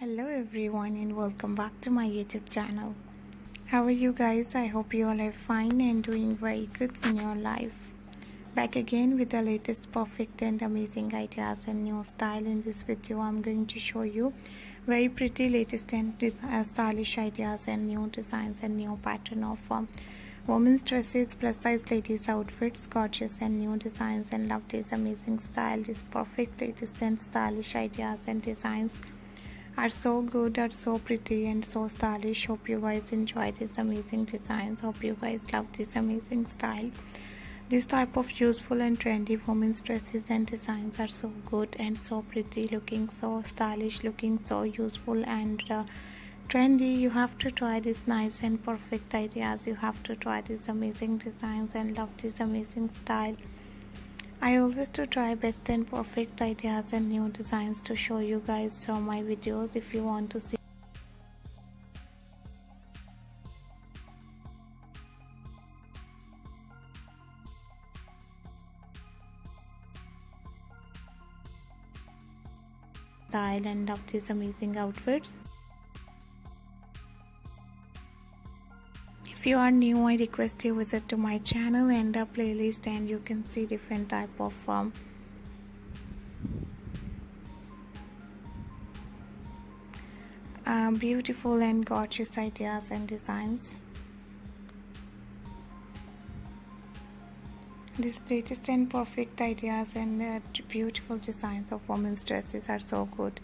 hello everyone and welcome back to my youtube channel. How are you guys? I hope you all are fine and doing very good in your life. Back again with the latest perfect and amazing ideas and new style. In this video i'm going to show you very pretty latest and uh, stylish ideas and new designs and new pattern of um, women's dresses plus size ladies outfits gorgeous and new designs and love this amazing style this perfect latest and stylish ideas and designs are so good are so pretty and so stylish. Hope you guys enjoy these amazing designs. Hope you guys love this amazing style. This type of useful and trendy women's dresses and designs are so good and so pretty looking so stylish looking so useful and uh, trendy. You have to try these nice and perfect ideas. You have to try these amazing designs and love this amazing style I always do try best and perfect ideas and new designs to show you guys from my videos if you want to see. Style and love these amazing outfits you are new i request you visit to my channel and the playlist and you can see different type of um, uh, beautiful and gorgeous ideas and designs. These latest and perfect ideas and uh, beautiful designs of women's dresses are so good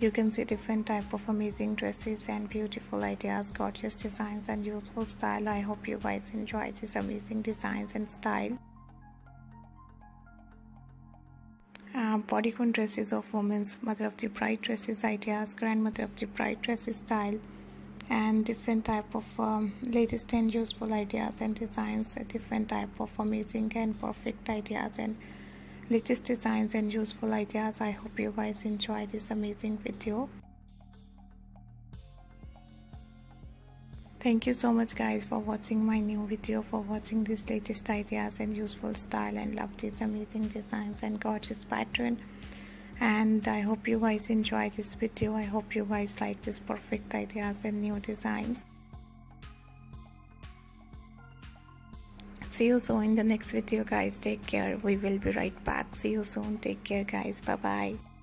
you can see different type of amazing dresses and beautiful ideas gorgeous designs and useful style. I hope you guys enjoy these amazing designs and style. Uh, bodycon dresses of women's mother of the bride dresses ideas grandmother of the bride dresses style and different type of um, latest and useful ideas and designs different type of amazing and perfect ideas and latest designs and useful ideas. I hope you guys enjoy this amazing video. Thank you so much guys for watching my new video for watching these latest ideas and useful style. And love these amazing designs and gorgeous pattern. And i hope you guys enjoy this video. I hope you guys like these perfect ideas and new designs see you soon in the next video guys. Take care. We will be right back. See you soon. Take care guys. Bye bye